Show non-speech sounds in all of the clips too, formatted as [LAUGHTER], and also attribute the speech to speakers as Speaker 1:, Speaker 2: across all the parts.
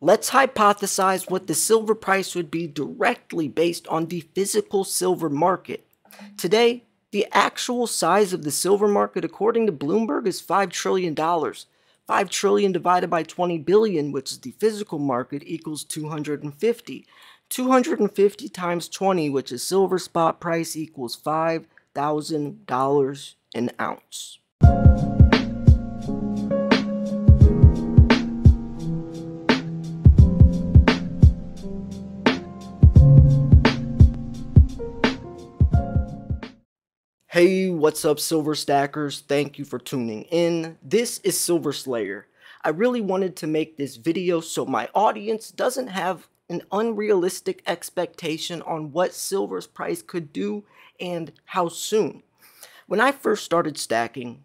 Speaker 1: Let's hypothesize what the silver price would be directly based on the physical silver market. Today, the actual size of the silver market, according to Bloomberg, is $5 trillion. 5 trillion divided by 20 billion, which is the physical market, equals 250. 250 times 20, which is silver spot price, equals $5,000 an ounce. Hey, what's up, Silver Stackers? Thank you for tuning in. This is Silver Slayer. I really wanted to make this video so my audience doesn't have an unrealistic expectation on what silver's price could do and how soon. When I first started stacking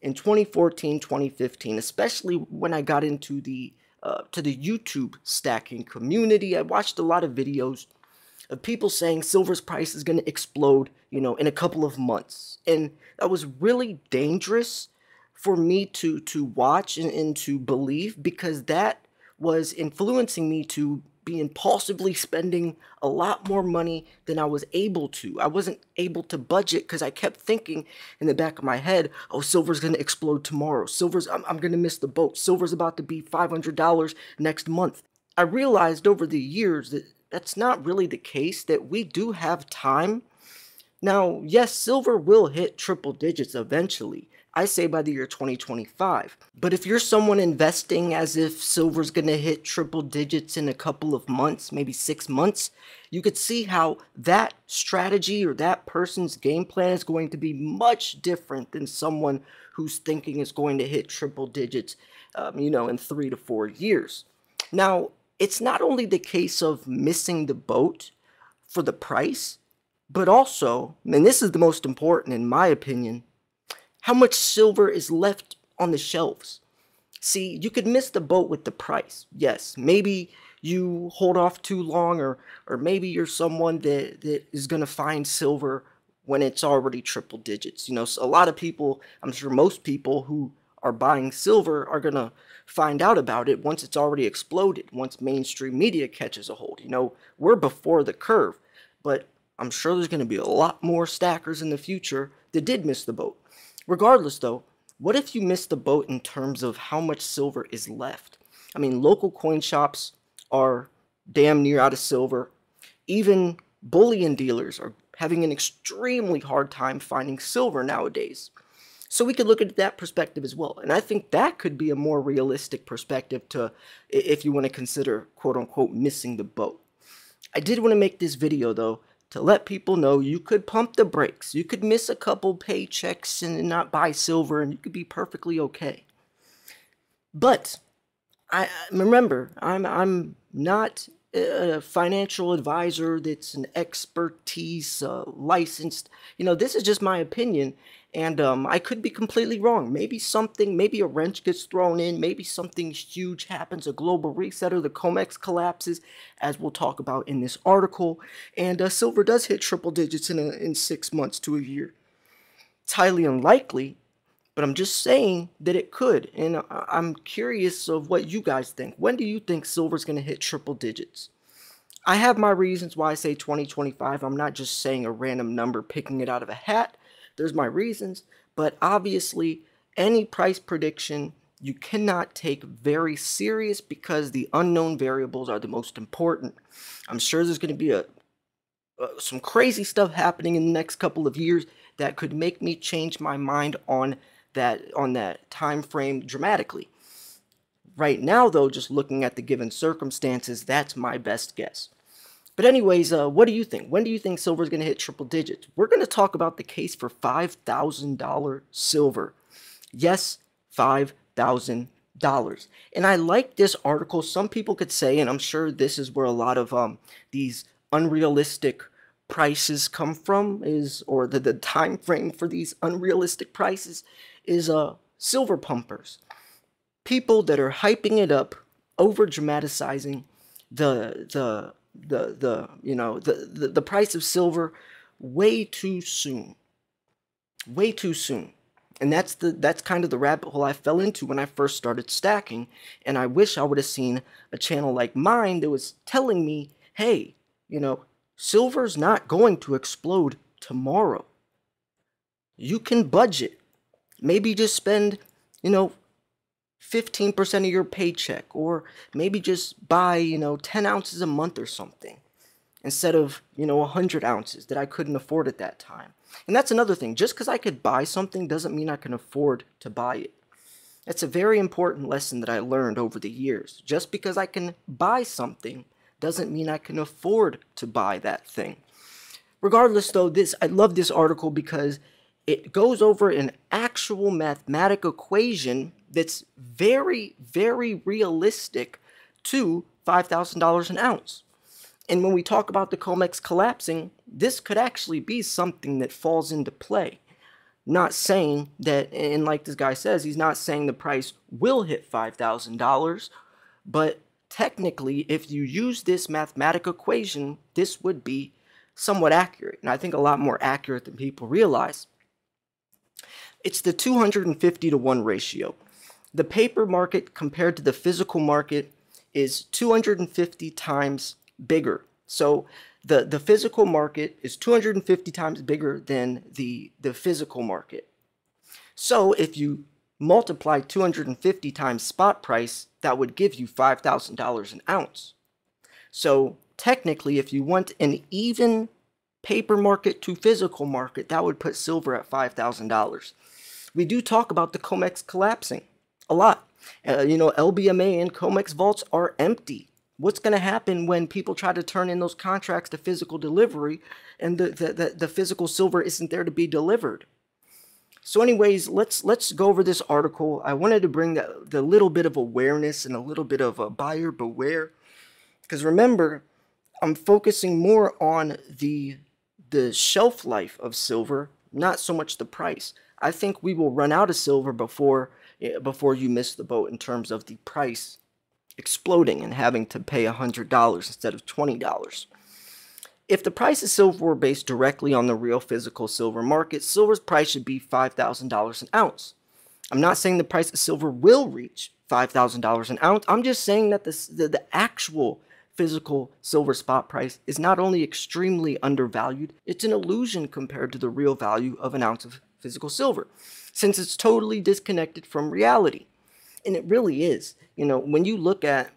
Speaker 1: in 2014, 2015, especially when I got into the uh, to the YouTube stacking community, I watched a lot of videos of people saying silver's price is going to explode, you know, in a couple of months. And that was really dangerous for me to to watch and, and to believe because that was influencing me to be impulsively spending a lot more money than I was able to. I wasn't able to budget because I kept thinking in the back of my head, oh, silver's going to explode tomorrow. Silver's, I'm, I'm going to miss the boat. Silver's about to be $500 next month. I realized over the years that that's not really the case, that we do have time. Now, yes, silver will hit triple digits eventually. I say by the year 2025. But if you're someone investing as if silver's gonna hit triple digits in a couple of months, maybe six months, you could see how that strategy or that person's game plan is going to be much different than someone who's thinking is going to hit triple digits, um, you know, in three to four years. Now, it's not only the case of missing the boat for the price, but also, and this is the most important in my opinion, how much silver is left on the shelves. See, you could miss the boat with the price. Yes, maybe you hold off too long or or maybe you're someone that, that is going to find silver when it's already triple digits. You know, so a lot of people, I'm sure most people who are buying silver are going to find out about it once it's already exploded, once mainstream media catches a hold. You know, we're before the curve, but I'm sure there's going to be a lot more stackers in the future that did miss the boat. Regardless, though, what if you missed the boat in terms of how much silver is left? I mean, local coin shops are damn near out of silver. Even bullion dealers are having an extremely hard time finding silver nowadays. So we could look at that perspective as well. And I think that could be a more realistic perspective to if you want to consider quote unquote missing the boat. I did want to make this video though to let people know you could pump the brakes. You could miss a couple paychecks and not buy silver and you could be perfectly okay. But I remember I'm I'm not a financial advisor that's an expertise uh, licensed. You know, this is just my opinion and um, I could be completely wrong. Maybe something, maybe a wrench gets thrown in, maybe something huge happens, a global reset or the COMEX collapses, as we'll talk about in this article. And uh, silver does hit triple digits in, a, in six months to a year. It's highly unlikely, but I'm just saying that it could. And I'm curious of what you guys think. When do you think silver's going to hit triple digits? I have my reasons why I say 2025. I'm not just saying a random number, picking it out of a hat. There's my reasons, but obviously any price prediction you cannot take very serious because the unknown variables are the most important. I'm sure there's going to be a uh, some crazy stuff happening in the next couple of years that could make me change my mind on that on that time frame dramatically. Right now though, just looking at the given circumstances, that's my best guess. But anyways, uh, what do you think? When do you think silver is going to hit triple digits? We're going to talk about the case for $5,000 silver. Yes, $5,000. And I like this article. Some people could say, and I'm sure this is where a lot of um, these unrealistic prices come from, is or the, the time frame for these unrealistic prices is uh, silver pumpers. People that are hyping it up, over dramatizing the the the the you know the, the the price of silver way too soon way too soon And that's the that's kind of the rabbit hole I fell into when I first started stacking. And I wish I would have seen a channel like mine that was telling me, hey, you know, silver's not going to explode tomorrow. You can budget. Maybe just spend, you know, 15% of your paycheck, or maybe just buy, you know, 10 ounces a month or something instead of, you know, 100 ounces that I couldn't afford at that time. And that's another thing. Just because I could buy something doesn't mean I can afford to buy it. That's a very important lesson that I learned over the years. Just because I can buy something doesn't mean I can afford to buy that thing. Regardless, though, this I love this article because it goes over an actual mathematical equation that's very, very realistic to $5,000 an ounce. And when we talk about the COMEX collapsing, this could actually be something that falls into play. Not saying that, and like this guy says, he's not saying the price will hit $5,000, but technically, if you use this mathematical equation, this would be somewhat accurate, and I think a lot more accurate than people realize. It's the 250 to 1 ratio. The paper market compared to the physical market is 250 times bigger. So the, the physical market is 250 times bigger than the, the physical market. So if you multiply 250 times spot price, that would give you $5,000 an ounce. So technically, if you want an even paper market to physical market, that would put silver at $5,000. We do talk about the COMEX collapsing a lot. Uh, you know, LBMA and COMEX vaults are empty. What's going to happen when people try to turn in those contracts to physical delivery and the, the, the, the, physical silver isn't there to be delivered? So anyways let's let's go over this article. I wanted to bring the, the little bit of awareness and a little bit of a buyer beware because remember i'm focusing more on the the shelf life of silver not so much the price. I think we will run out of silver before Eh, before you miss the boat in terms of the price exploding and having to pay $100 instead of $20. If the price of silver were based directly on the real physical silver market, silver's price should be $5,000 an ounce. I'm not saying the price of silver will reach $5,000 an ounce. I'm just saying that the, the, the actual physical silver spot price is not only extremely undervalued, it's an illusion compared to the real value of an ounce of physical silver, since it's totally disconnected from reality and it really is. You know, when you look at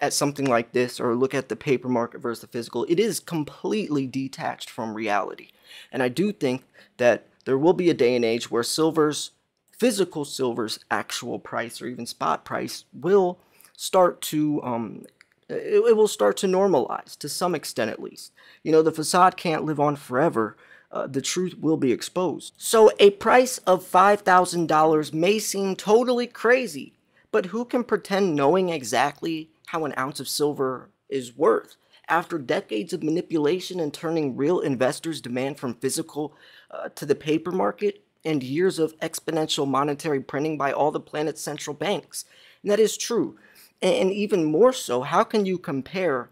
Speaker 1: at something like this or look at the paper market versus the physical, it is completely detached from reality. And I do think that there will be a day and age where silver's physical silver's actual price or even spot price will start to um, it, it will start to normalize to some extent at least. You know, the facade can't live on forever, uh, the truth will be exposed. So a price of $5,000 may seem totally crazy, but who can pretend knowing exactly how an ounce of silver is worth? After decades of manipulation and turning real investors' demand from physical uh, to the paper market, and years of exponential monetary printing by all the planet's central banks. And that is true. And even more so, how can you compare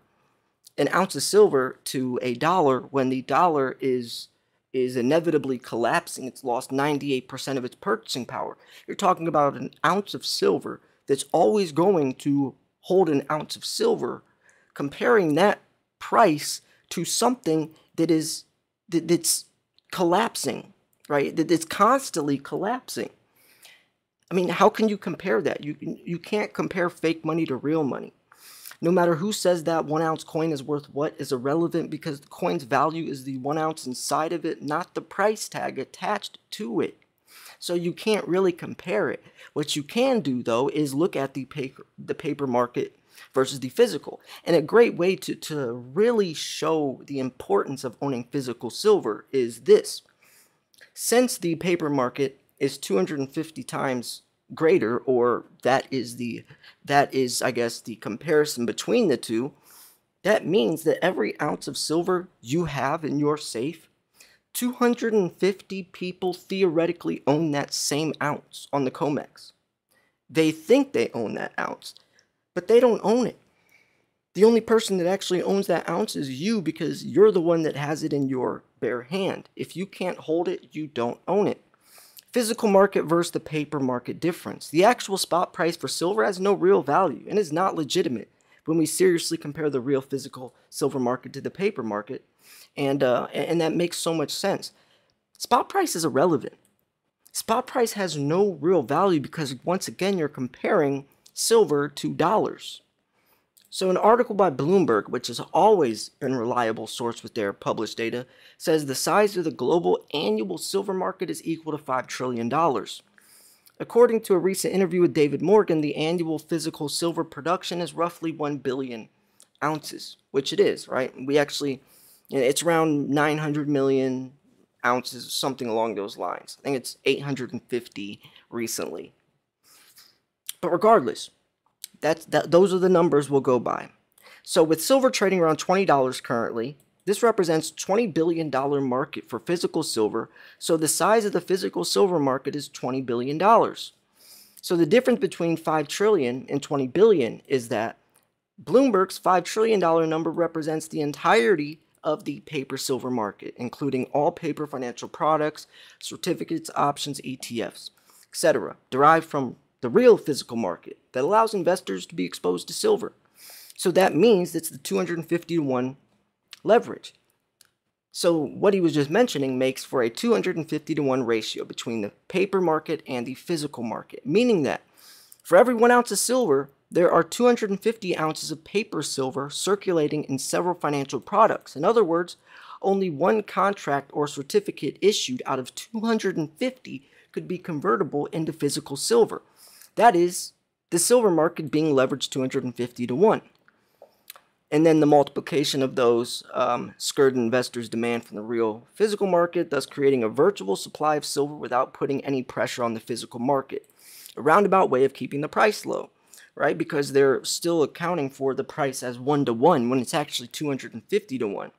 Speaker 1: an ounce of silver to a dollar when the dollar is is inevitably collapsing. It's lost 98% of its purchasing power. You're talking about an ounce of silver that's always going to hold an ounce of silver, comparing that price to something that is that, that's collapsing, right? That it's constantly collapsing. I mean, how can you compare that? You you can't compare fake money to real money. No matter who says that one ounce coin is worth what is irrelevant because the coin's value is the one ounce inside of it, not the price tag attached to it. So you can't really compare it. What you can do though is look at the paper, the paper market versus the physical. And a great way to, to really show the importance of owning physical silver is this. Since the paper market is 250 times greater or that is the that is i guess the comparison between the two that means that every ounce of silver you have in your safe 250 people theoretically own that same ounce on the comex. They think they own that ounce but they don't own it. The only person that actually owns that ounce is you because you're the one that has it in your bare hand. If you can't hold it you don't own it Physical market versus the paper market difference. The actual spot price for silver has no real value and is not legitimate when we seriously compare the real physical silver market to the paper market. And, uh, and that makes so much sense. Spot price is irrelevant. Spot price has no real value because, once again, you're comparing silver to dollars. So an article by Bloomberg, which is always a reliable source with their published data, says the size of the global annual silver market is equal to $5 trillion. According to a recent interview with David Morgan, the annual physical silver production is roughly 1 billion ounces, which it is, right? We actually, it's around 900 million ounces, something along those lines. I think it's 850 recently. But regardless, that's, that, those are the numbers we'll go by. So with silver trading around $20 currently, this represents $20 billion market for physical silver, so the size of the physical silver market is $20 billion. So the difference between 5 trillion and 20 billion is that Bloomberg's $5 trillion number represents the entirety of the paper silver market, including all paper financial products, certificates, options, ETFs, etc., derived from the real physical market that allows investors to be exposed to silver. So that means it's the 250 to 1 leverage. So what he was just mentioning makes for a 250 to 1 ratio between the paper market and the physical market, meaning that for every 1 ounce of silver, there are 250 ounces of paper silver circulating in several financial products. In other words, only one contract or certificate issued out of 250 could be convertible into physical silver. That is, the silver market being leveraged 250 to 1. And then the multiplication of those um, skirted investors' demand from the real physical market, thus creating a virtual supply of silver without putting any pressure on the physical market. A roundabout way of keeping the price low, right? Because they're still accounting for the price as 1 to 1 when it's actually 250 to 1.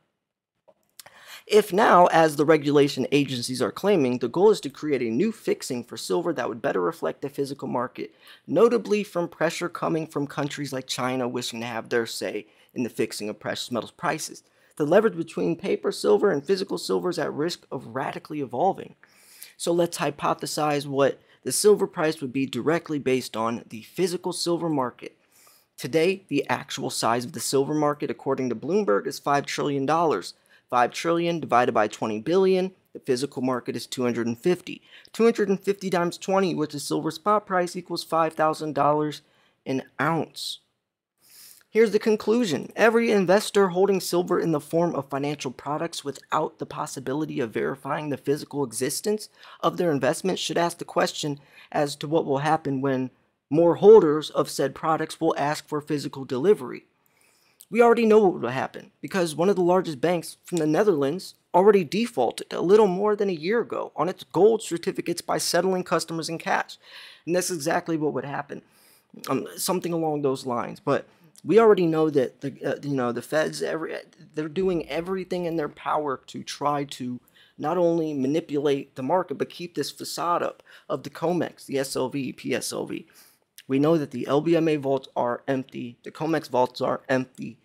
Speaker 1: If now, as the regulation agencies are claiming, the goal is to create a new fixing for silver that would better reflect the physical market, notably from pressure coming from countries like China wishing to have their say in the fixing of precious metals prices. The leverage between paper silver and physical silver is at risk of radically evolving. So let's hypothesize what the silver price would be directly based on the physical silver market. Today, the actual size of the silver market, according to Bloomberg, is $5 trillion. 5 trillion divided by 20 billion, the physical market is 250. 250 times 20, which is silver spot price, equals $5,000 an ounce. Here's the conclusion. Every investor holding silver in the form of financial products without the possibility of verifying the physical existence of their investment should ask the question as to what will happen when more holders of said products will ask for physical delivery we already know what will happen because one of the largest banks from the Netherlands already defaulted a little more than a year ago on its gold certificates by settling customers in cash. And that's exactly what would happen. Um, something along those lines. But we already know that the uh, you know the Feds every they're doing everything in their power to try to not only manipulate the market but keep this facade up of the COMEX, the SLV, PSLV. We know that the LBMA vaults are empty, the COMEX vaults are empty,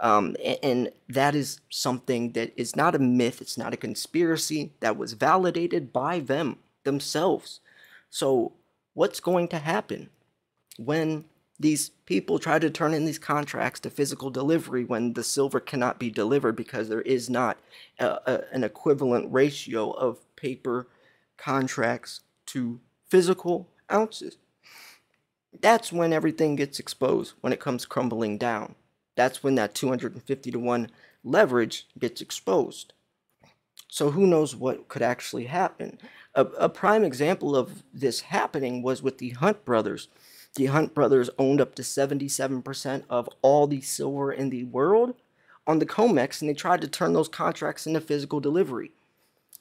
Speaker 1: um, and that is something that is not a myth, it's not a conspiracy, that was validated by them themselves. So, what's going to happen when these people try to turn in these contracts to physical delivery when the silver cannot be delivered because there is not a, a, an equivalent ratio of paper contracts to physical ounces? That's when everything gets exposed, when it comes crumbling down that's when that 250 to 1 leverage gets exposed. So who knows what could actually happen. A, a, prime example of this happening was with the Hunt brothers. The Hunt brothers owned up to 77% of all the silver in the world on the COMEX, and they tried to turn those contracts into physical delivery.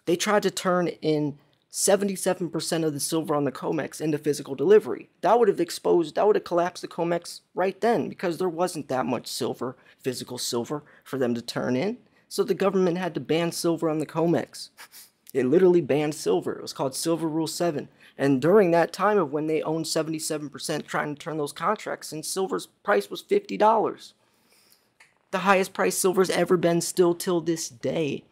Speaker 1: They tried to turn in 77% of the silver on the COMEX into physical delivery. That would have exposed, that would have collapsed the COMEX right then because there wasn't that much silver, physical silver, for them to turn in. So the government had to ban silver on the COMEX. It literally banned silver. It was called Silver Rule 7. And during that time of when they owned 77% trying to turn those contracts in, silver's price was $50. The highest price silver's ever been still till this day.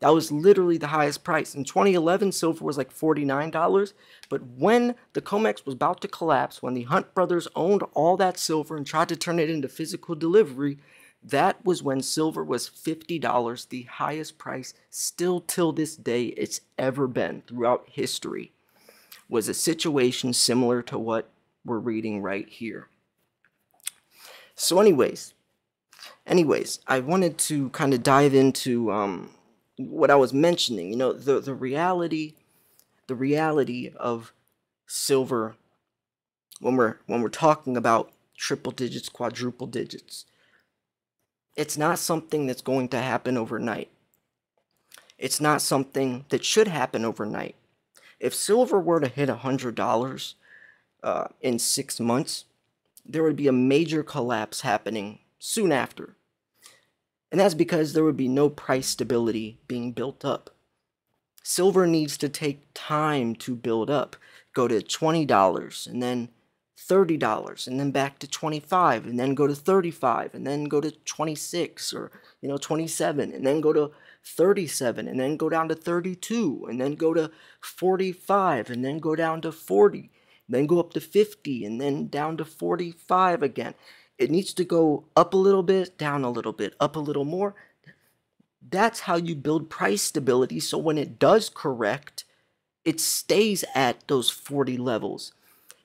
Speaker 1: That was literally the highest price. In 2011, silver was like $49. But when the COMEX was about to collapse, when the Hunt brothers owned all that silver and tried to turn it into physical delivery, that was when silver was $50, the highest price still till this day it's ever been throughout history. Was a situation similar to what we're reading right here. So anyways, anyways, I wanted to kind of dive into um, what I was mentioning, you know, the, the reality, the reality of silver when we're when we're talking about triple digits, quadruple digits. It's not something that's going to happen overnight. It's not something that should happen overnight. If silver were to hit $100 uh, in six months, there would be a major collapse happening soon after. And that's because there would be no price stability being built up. Silver needs to take time to build up. Go to $20 and then $30 and then back to 25 and then go to 35 and then go to 26 or you know 27 and then go to 37 and then go down to 32 and then go to 45 and then go down to 40 then go up to 50 and then down to 45 again it needs to go up a little bit, down a little bit, up a little more. That's how you build price stability. So when it does correct, it stays at those 40 levels.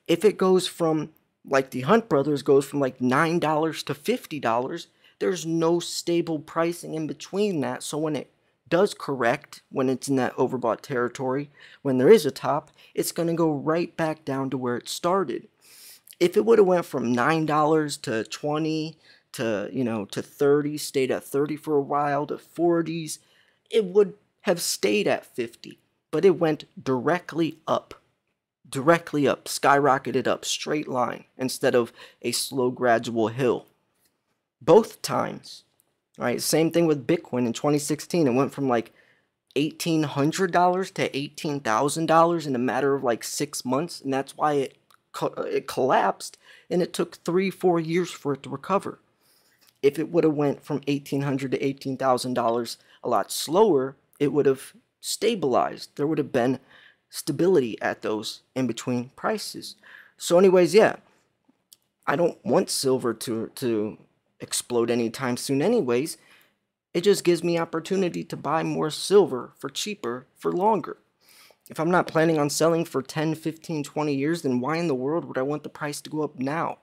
Speaker 1: If it goes from, like the Hunt Brothers goes from like $9 to $50, there's no stable pricing in between that. So when it does correct, when it's in that overbought territory, when there is a top, it's going to go right back down to where it started if it would have went from nine dollars to 20 to you know to 30 stayed at 30 for a while to 40s it would have stayed at 50 but it went directly up directly up skyrocketed up straight line instead of a slow gradual hill. Both times right same thing with bitcoin. In 2016 it went from like $1800 to $18000 in a matter of like six months and that's why it Uh, it collapsed and it took three, four years for it to recover. If it would have went from 1,800 to $18,000 a lot slower, it would have stabilized. There would have been stability at those in between prices. So anyways, yeah, I don't want silver to, to explode anytime soon anyways. It just gives me opportunity to buy more silver for cheaper for longer. If I'm not planning on selling for 10, 15, 20 years, then why in the world would I want the price to go up now?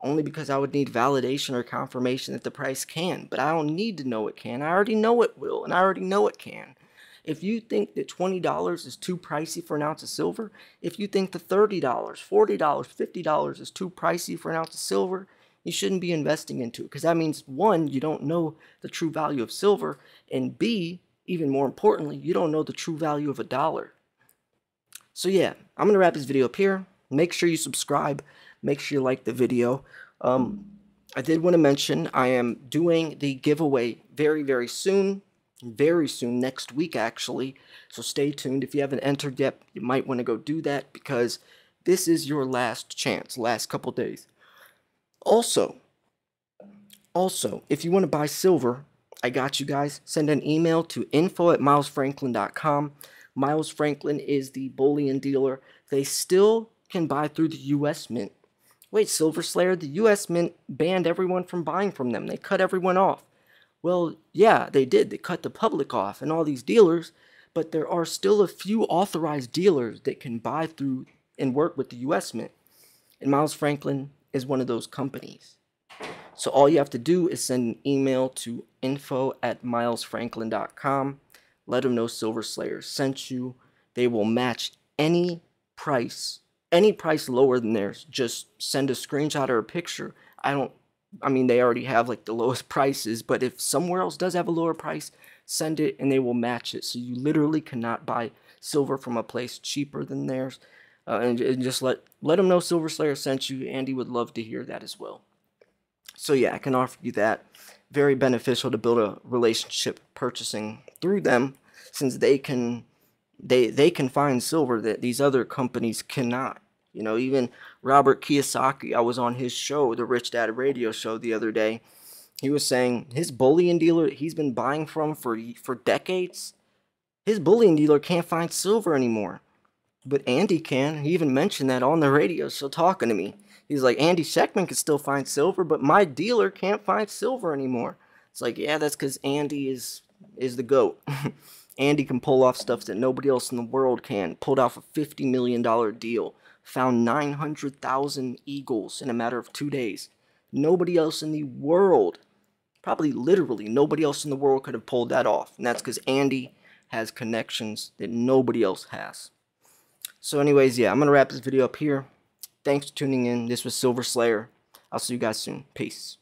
Speaker 1: Only because I would need validation or confirmation that the price can, but I don't need to know it can. I already know it will, and I already know it can. If you think that $20 is too pricey for an ounce of silver, if you think the $30, $40, $50 is too pricey for an ounce of silver, you shouldn't be investing into it because that means one, you don't know the true value of silver, and B, even more importantly, you don't know the true value of a dollar. So yeah, I'm going to wrap this video up here. Make sure you subscribe. Make sure you like the video. Um, I did want to mention I am doing the giveaway very, very soon. Very soon, next week actually. So stay tuned. If you haven't entered yet, you might want to go do that because this is your last chance, last couple days. Also, also, if you want to buy silver, I got you guys. Send an email to info at milesfranklin.com. Miles Franklin is the bullion dealer. They still can buy through the U.S. Mint. Wait, Silver Slayer, the U.S. Mint banned everyone from buying from them. They cut everyone off. Well, yeah, they did. They cut the public off and all these dealers, but there are still a few authorized dealers that can buy through and work with the U.S. Mint. And Miles Franklin is one of those companies. So all you have to do is send an email to info at milesfranklin.com. Let them know Silver Slayer sent you. They will match any price, any price lower than theirs. Just send a screenshot or a picture. I don't, I mean, they already have like the lowest [LAUGHS] prices, but if somewhere else does have a lower price, send it and they will match it. So you literally cannot buy silver from a place cheaper than theirs. Uh, and, and just let let them know Silver Slayer sent you. Andy would love to hear that as well. So yeah, I can offer you that. Very beneficial to build a relationship purchasing through them since they can they they can find silver that these other companies cannot. You know, even Robert Kiyosaki, I was on his show, the Rich Dad Radio show the other day, he was saying his bullion dealer he's been buying from for for decades, his bullion dealer can't find silver anymore. But Andy can. He even mentioned that on the radio, so talking to me. He's like, Andy Schectman can still find silver, but my dealer can't find silver anymore. It's like, yeah, that's because Andy is is the GOAT. [LAUGHS] Andy can pull off stuff that nobody else in the world can. Pulled off a $50 million deal. Found 900,000 eagles in a matter of two days. Nobody else in the world, probably literally nobody else in the world could have pulled that off. And that's because Andy has connections that nobody else has. So anyways, yeah, I'm going to wrap this video up here. Thanks for tuning in. This was Silver Slayer. I'll see you guys soon. Peace.